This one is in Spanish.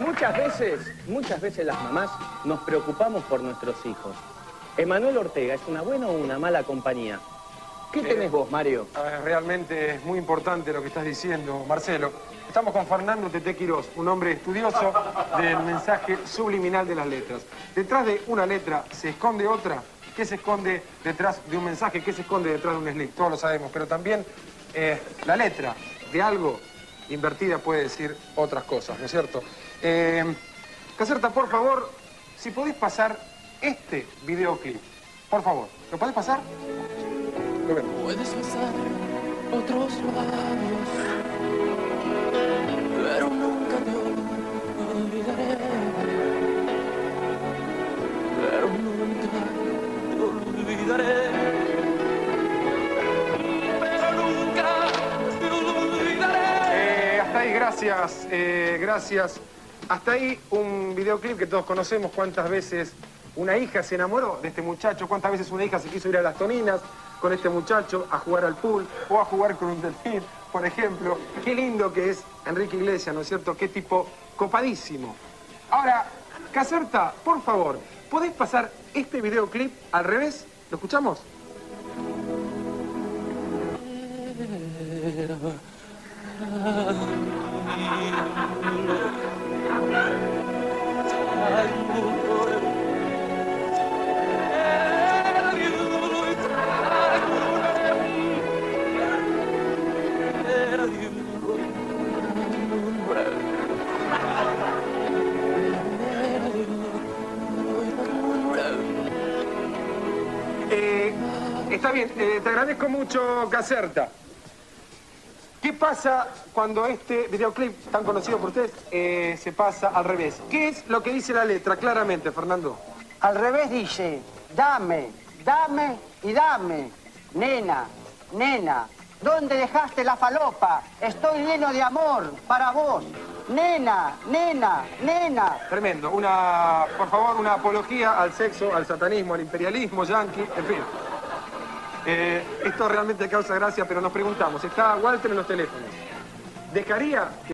Muchas veces, muchas veces las mamás nos preocupamos por nuestros hijos. Emanuel Ortega, ¿es una buena o una mala compañía? ¿Qué tenés vos, Mario? Realmente es muy importante lo que estás diciendo, Marcelo. Estamos con Fernando Tete Quirós, un hombre estudioso del mensaje subliminal de las letras. Detrás de una letra se esconde otra. ¿Qué se esconde detrás de un mensaje? ¿Qué se esconde detrás de un slip? Todos lo sabemos, pero también eh, la letra de algo invertida puede decir otras cosas, ¿no es cierto? Eh, Caserta, por favor, si podés pasar este videoclip, por favor, ¿lo podés pasar? Lo vemos. Puedes besar otros labios, pero nunca te olvidaré. Pero nunca te olvidaré. Pero nunca te olvidaré. Eh, hasta ahí, gracias, eh, gracias. Hasta ahí un videoclip que todos conocemos cuántas veces una hija se enamoró de este muchacho, cuántas veces una hija se quiso ir a las toninas con este muchacho a jugar al pool o a jugar con un delfín, por ejemplo. Qué lindo que es Enrique Iglesias, ¿no es cierto? Qué tipo copadísimo. Ahora, Caserta, por favor, ¿podés pasar este videoclip al revés? ¿Lo escuchamos? Eh, está bien, eh, te agradezco mucho, Caserta. ¿Qué pasa cuando este videoclip, tan conocido por ustedes, eh, se pasa al revés? ¿Qué es lo que dice la letra claramente, Fernando? Al revés dice, dame, dame y dame. Nena, nena, ¿dónde dejaste la falopa? Estoy lleno de amor para vos. Nena, nena, nena. Tremendo. Una, por favor, una apología al sexo, al satanismo, al imperialismo yanqui, en fin. Eh, esto realmente causa gracia, pero nos preguntamos, está Walter en los teléfonos. ¿Dejaría que